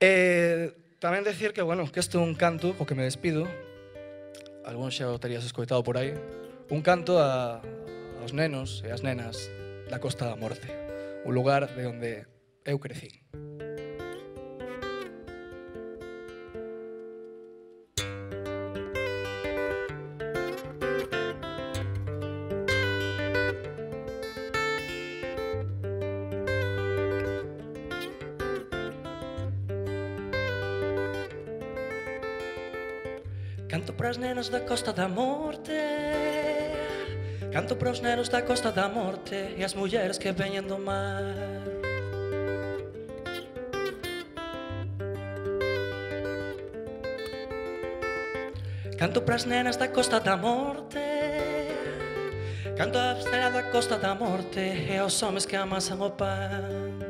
Eh, tamén decir que, bueno, que este é un canto, o que me despido, algún xa o terías escoitado por aí, un canto a, aos nenos e as nenas da Costa da Morte, un lugar de onde eu crecí. Canto para os nenos da Costa da Morte Canto para os nenos da Costa da Morte E as mulleres que veñen do mar. Canto para as nenas da Costa da Morte Canto a abstera da Costa da Morte E aos homens que amasan o pan.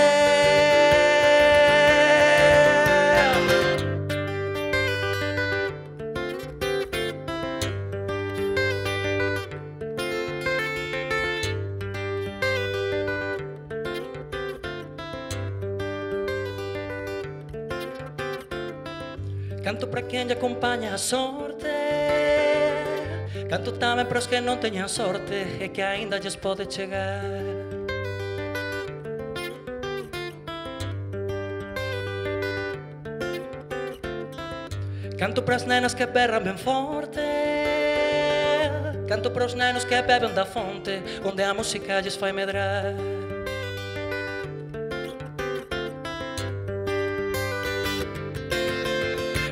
Canto para quen lle acompaña a sorte. Canto tamén para os que non teñan sorte E que aínda lles pode chegar. Canto para as nenas que berran ben forte. Canto para os nenos que beben da fonte Onde a música lles fai medrar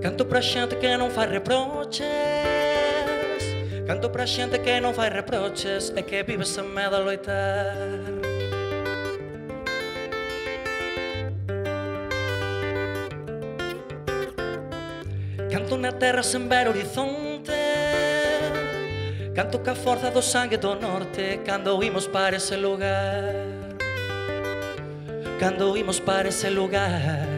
Canto pra xente que non fai reproches. Canto pra xente que non fai reproches E que vive sen medo a loitar. Canto na terra sen ver horizonte. Canto ca forza do sangue do norte Cando imos para ese lugar. Cando imos para ese lugar.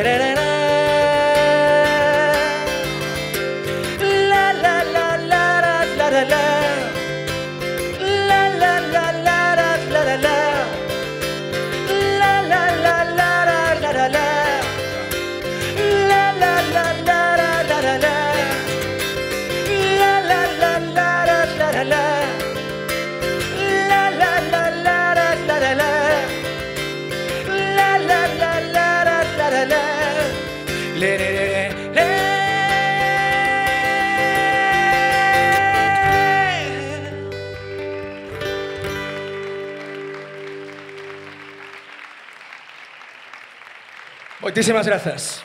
Muchísimas gracias.